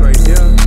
right here.